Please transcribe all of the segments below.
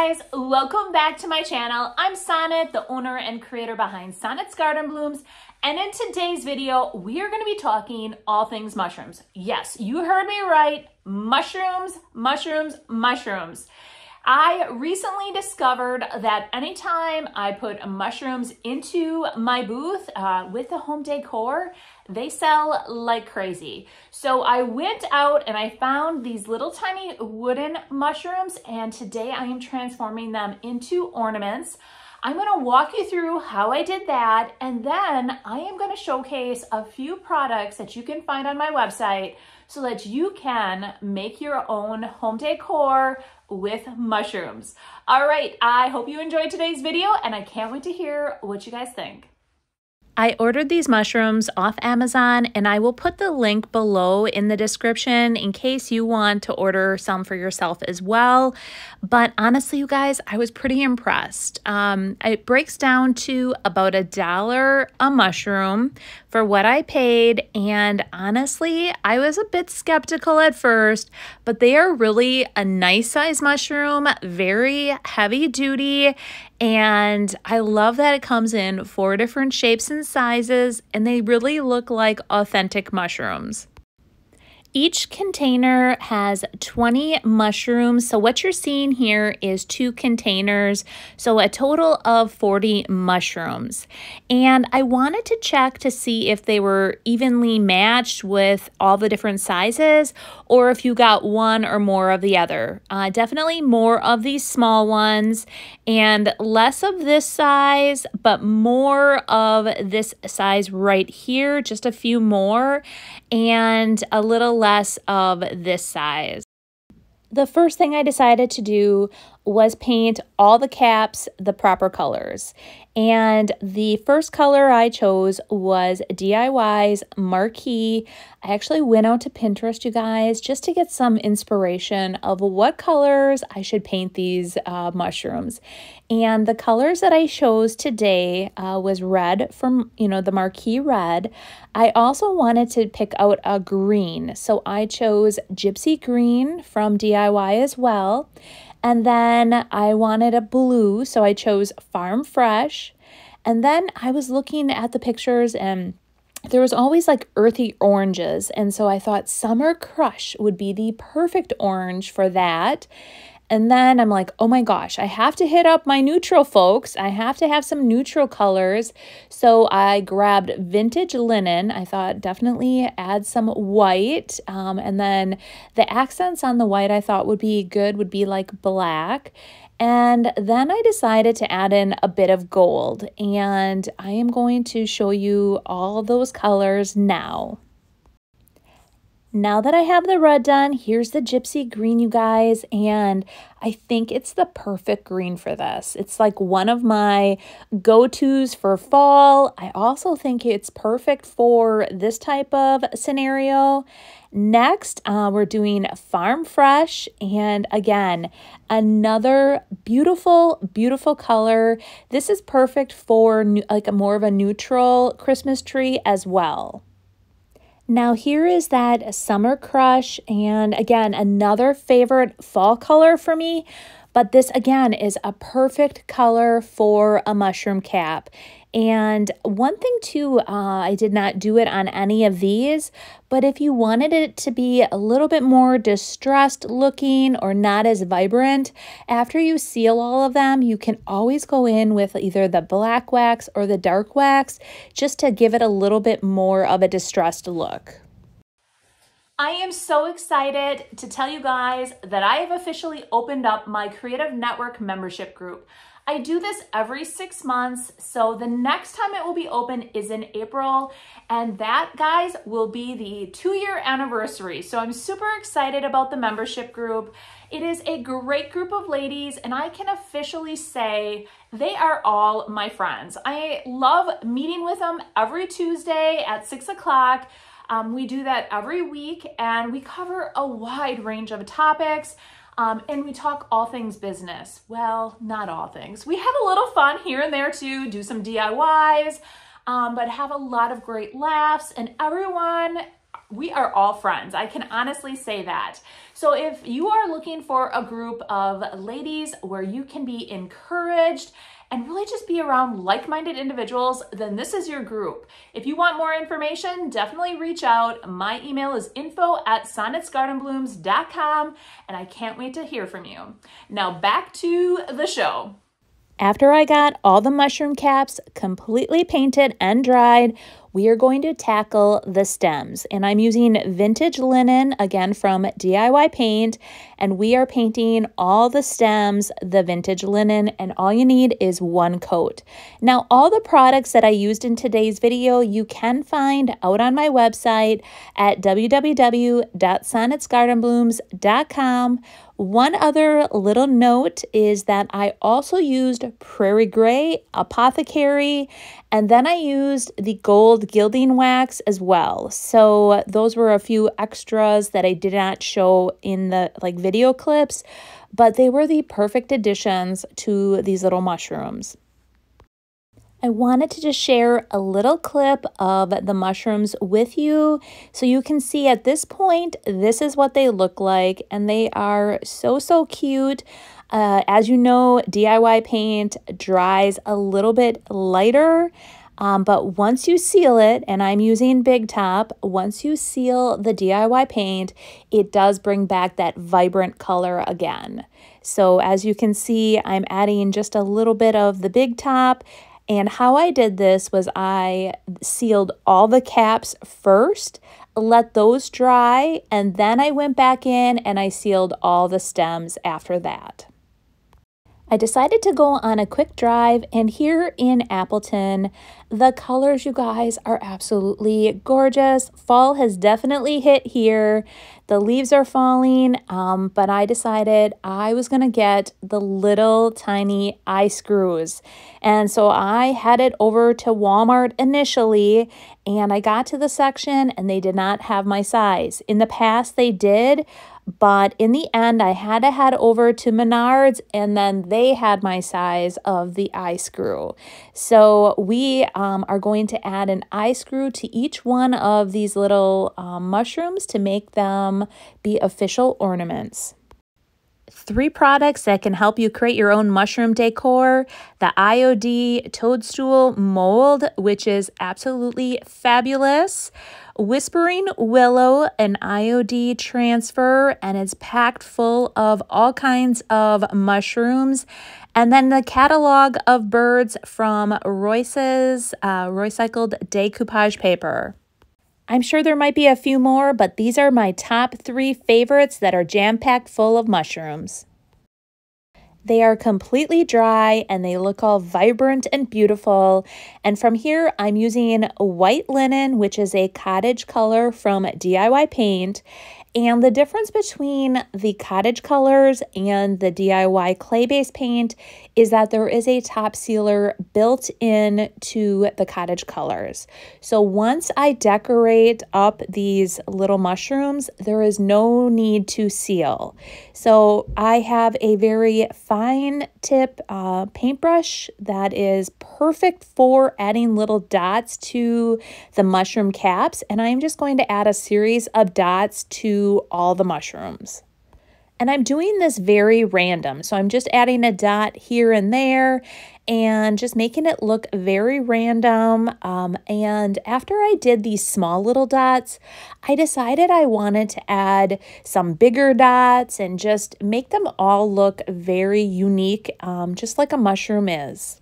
guys, welcome back to my channel. I'm Sonnet, the owner and creator behind Sonnet's Garden Blooms. And in today's video, we are gonna be talking all things mushrooms. Yes, you heard me right, mushrooms, mushrooms, mushrooms. I recently discovered that anytime I put mushrooms into my booth uh, with the home decor, they sell like crazy. So I went out and I found these little tiny wooden mushrooms and today I am transforming them into ornaments. I'm gonna walk you through how I did that and then I am gonna showcase a few products that you can find on my website so that you can make your own home decor with mushrooms. All right, I hope you enjoyed today's video and I can't wait to hear what you guys think. I ordered these mushrooms off Amazon and I will put the link below in the description in case you want to order some for yourself as well. But honestly, you guys, I was pretty impressed. Um, it breaks down to about a dollar a mushroom for what I paid. And honestly, I was a bit skeptical at first, but they are really a nice size mushroom, very heavy duty. And I love that it comes in four different shapes and sizes, and they really look like authentic mushrooms. Each container has 20 mushrooms. So what you're seeing here is two containers. So a total of 40 mushrooms. And I wanted to check to see if they were evenly matched with all the different sizes or if you got one or more of the other. Uh, definitely more of these small ones and less of this size, but more of this size right here, just a few more and a little less of this size. The first thing I decided to do was paint all the caps the proper colors. And the first color I chose was DIY's Marquee. I actually went out to Pinterest, you guys, just to get some inspiration of what colors I should paint these uh, mushrooms. And the colors that I chose today uh, was red from, you know, the Marquee red. I also wanted to pick out a green. So I chose Gypsy Green from DIY as well. And then I wanted a blue, so I chose Farm Fresh. And then I was looking at the pictures and there was always like earthy oranges. And so I thought Summer Crush would be the perfect orange for that. And then I'm like, oh my gosh, I have to hit up my neutral folks. I have to have some neutral colors. So I grabbed vintage linen. I thought definitely add some white. Um, and then the accents on the white I thought would be good would be like black. And then I decided to add in a bit of gold. And I am going to show you all those colors now. Now that I have the red done, here's the gypsy green, you guys, and I think it's the perfect green for this. It's like one of my go-tos for fall. I also think it's perfect for this type of scenario. Next, uh, we're doing Farm Fresh, and again, another beautiful, beautiful color. This is perfect for like a more of a neutral Christmas tree as well. Now here is that Summer Crush and again another favorite fall color for me but this again is a perfect color for a mushroom cap. And one thing too, uh, I did not do it on any of these, but if you wanted it to be a little bit more distressed looking or not as vibrant, after you seal all of them, you can always go in with either the black wax or the dark wax just to give it a little bit more of a distressed look. I am so excited to tell you guys that I have officially opened up my Creative Network membership group. I do this every six months, so the next time it will be open is in April, and that, guys, will be the two-year anniversary. So I'm super excited about the membership group. It is a great group of ladies, and I can officially say they are all my friends. I love meeting with them every Tuesday at 6 o'clock. Um, we do that every week and we cover a wide range of topics. Um, and we talk all things business. Well, not all things. We have a little fun here and there too, do some DIYs, um, but have a lot of great laughs. And everyone we are all friends. I can honestly say that. So if you are looking for a group of ladies where you can be encouraged and really just be around like-minded individuals, then this is your group. If you want more information, definitely reach out. My email is info at sonnetsgardenblooms.com and I can't wait to hear from you. Now back to the show. After I got all the mushroom caps completely painted and dried, we are going to tackle the stems. And I'm using vintage linen, again from DIY Paint, and we are painting all the stems the vintage linen, and all you need is one coat. Now, all the products that I used in today's video, you can find out on my website at www.sonnetsgardenblooms.com one other little note is that I also used Prairie Gray, Apothecary, and then I used the gold gilding wax as well. So those were a few extras that I did not show in the like video clips, but they were the perfect additions to these little mushrooms. I wanted to just share a little clip of the mushrooms with you so you can see at this point, this is what they look like and they are so, so cute. Uh, as you know, DIY paint dries a little bit lighter, um, but once you seal it, and I'm using Big Top, once you seal the DIY paint, it does bring back that vibrant color again. So as you can see, I'm adding just a little bit of the Big Top and how I did this was I sealed all the caps first, let those dry, and then I went back in and I sealed all the stems after that. I decided to go on a quick drive, and here in Appleton, the colors, you guys, are absolutely gorgeous. Fall has definitely hit here. The leaves are falling, um, but I decided I was going to get the little tiny eye screws. And so I headed over to Walmart initially, and I got to the section, and they did not have my size. In the past, they did, but in the end, I had to head over to Menards and then they had my size of the eye screw. So we um, are going to add an eye screw to each one of these little um, mushrooms to make them be official ornaments three products that can help you create your own mushroom decor the IOD toadstool mold, which is absolutely fabulous. Whispering Willow, an IOD transfer, and it's packed full of all kinds of mushrooms. And then the catalog of birds from Royce's uh, recycled decoupage paper. I'm sure there might be a few more, but these are my top three favorites that are jam packed full of mushrooms. They are completely dry and they look all vibrant and beautiful. And from here, I'm using white linen, which is a cottage color from DIY Paint. And the difference between the cottage colors and the DIY clay-based paint is that there is a top sealer built in to the cottage colors. So once I decorate up these little mushrooms, there is no need to seal. So I have a very fine tip uh, paintbrush that is perfect for adding little dots to the mushroom caps. And I'm just going to add a series of dots to all the mushrooms. And I'm doing this very random. So I'm just adding a dot here and there and just making it look very random. Um, and after I did these small little dots, I decided I wanted to add some bigger dots and just make them all look very unique, um, just like a mushroom is.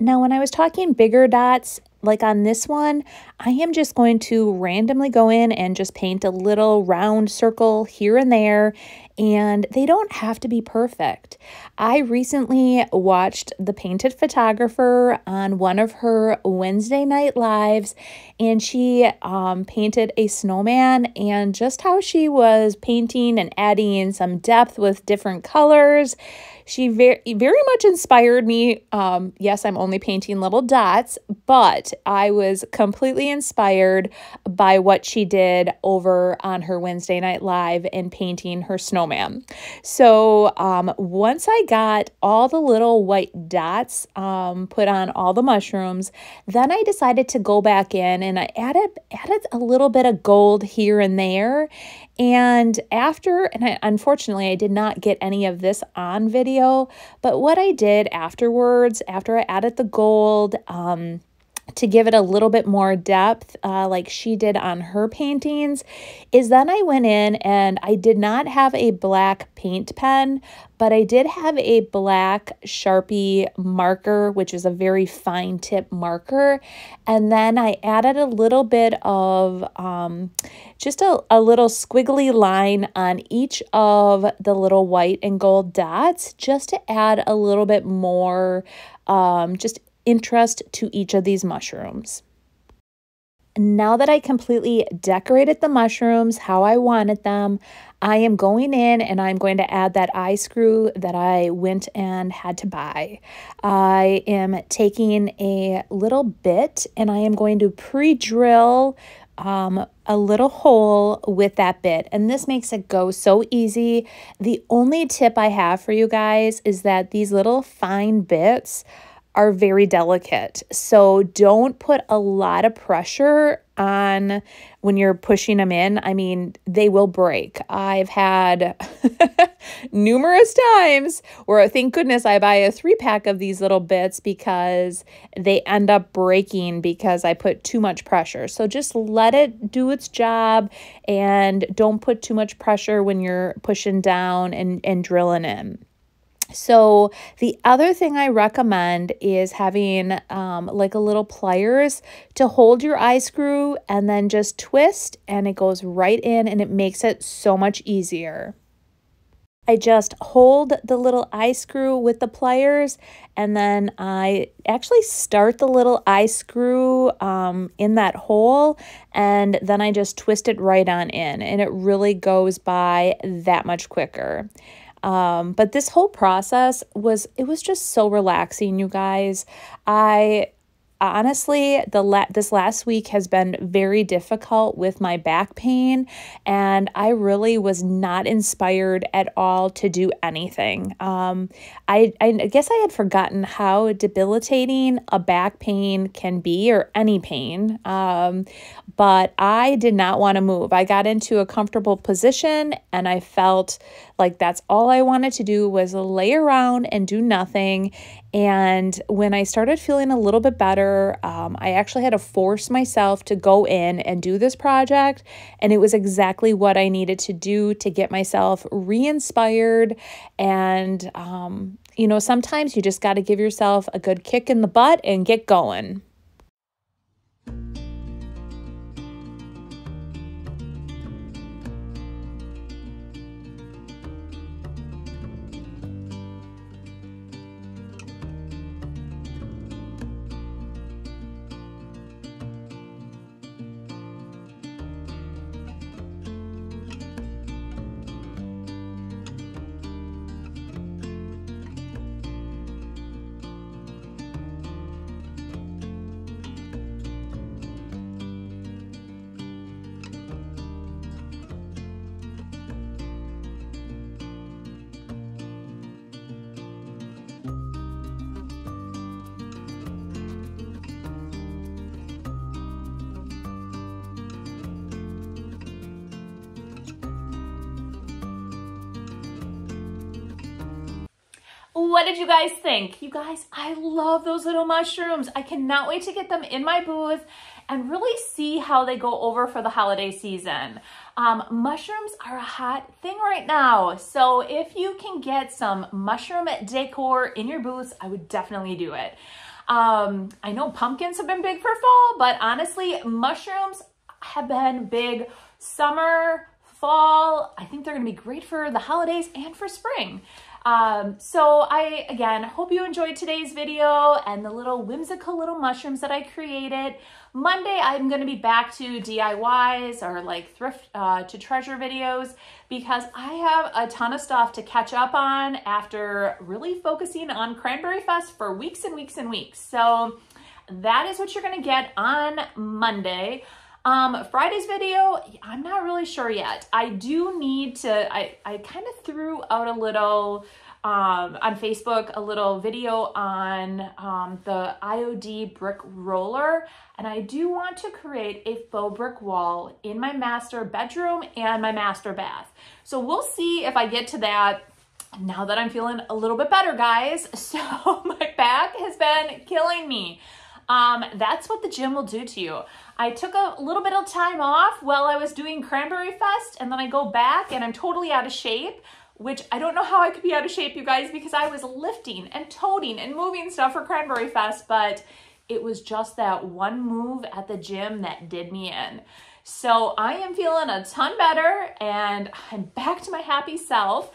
Now, when I was talking bigger dots, like on this one, I am just going to randomly go in and just paint a little round circle here and there, and they don't have to be perfect. I recently watched The Painted Photographer on one of her Wednesday night lives, and she um, painted a snowman, and just how she was painting and adding some depth with different colors she very, very much inspired me. Um, yes, I'm only painting little dots, but I was completely inspired by what she did over on her Wednesday Night Live in painting her snowman. So um, once I got all the little white dots um, put on all the mushrooms, then I decided to go back in and I added added a little bit of gold here and there. And after, and I, unfortunately, I did not get any of this on video, but what I did afterwards, after I added the gold, um, to give it a little bit more depth, uh, like she did on her paintings, is then I went in and I did not have a black paint pen, but I did have a black Sharpie marker, which is a very fine tip marker. And then I added a little bit of um, just a, a little squiggly line on each of the little white and gold dots just to add a little bit more um, just interest to each of these mushrooms. Now that I completely decorated the mushrooms how I wanted them, I am going in and I'm going to add that eye screw that I went and had to buy. I am taking a little bit and I am going to pre-drill um, a little hole with that bit. And this makes it go so easy. The only tip I have for you guys is that these little fine bits are very delicate. So don't put a lot of pressure on when you're pushing them in. I mean, they will break. I've had numerous times where thank goodness I buy a three pack of these little bits because they end up breaking because I put too much pressure. So just let it do its job and don't put too much pressure when you're pushing down and, and drilling in. So the other thing I recommend is having um, like a little pliers to hold your eye screw and then just twist and it goes right in and it makes it so much easier. I just hold the little eye screw with the pliers and then I actually start the little eye screw um, in that hole and then I just twist it right on in and it really goes by that much quicker. Um, but this whole process was it was just so relaxing, you guys. I honestly the la- this last week has been very difficult with my back pain and i really was not inspired at all to do anything. Um, I, I guess i had forgotten how debilitating a back pain can be or any pain um, but i did not want to move. I got into a comfortable position and i felt like that's all i wanted to do was lay around and do nothing and when I started feeling a little bit better, um, I actually had to force myself to go in and do this project. And it was exactly what I needed to do to get myself re inspired. And, um, you know, sometimes you just got to give yourself a good kick in the butt and get going. What did you guys think? You guys, I love those little mushrooms. I cannot wait to get them in my booth and really see how they go over for the holiday season. Um, mushrooms are a hot thing right now. So if you can get some mushroom decor in your booths, I would definitely do it. Um, I know pumpkins have been big for fall, but honestly, mushrooms have been big summer, fall. I think they're gonna be great for the holidays and for spring. Um, so I, again, hope you enjoyed today's video and the little whimsical little mushrooms that I created. Monday, I'm going to be back to DIYs or like thrift uh, to treasure videos because I have a ton of stuff to catch up on after really focusing on Cranberry Fest for weeks and weeks and weeks. So that is what you're going to get on Monday. Um, Friday's video, I'm not really sure yet. I do need to, I, I kind of threw out a little, um, on Facebook a little video on um, the IOD brick roller and I do want to create a faux brick wall in my master bedroom and my master bath. So we'll see if I get to that now that I'm feeling a little bit better guys. So my back has been killing me. Um, that's what the gym will do to you. I took a little bit of time off while I was doing Cranberry Fest and then I go back and I'm totally out of shape which I don't know how I could be out of shape, you guys, because I was lifting and toting and moving stuff for Cranberry Fest, but it was just that one move at the gym that did me in. So I am feeling a ton better and I'm back to my happy self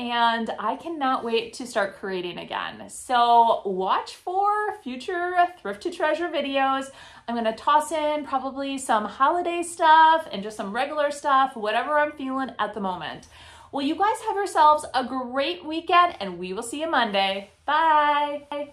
and I cannot wait to start creating again. So watch for future Thrift to Treasure videos. I'm gonna toss in probably some holiday stuff and just some regular stuff, whatever I'm feeling at the moment. Well, you guys have yourselves a great weekend and we will see you Monday. Bye.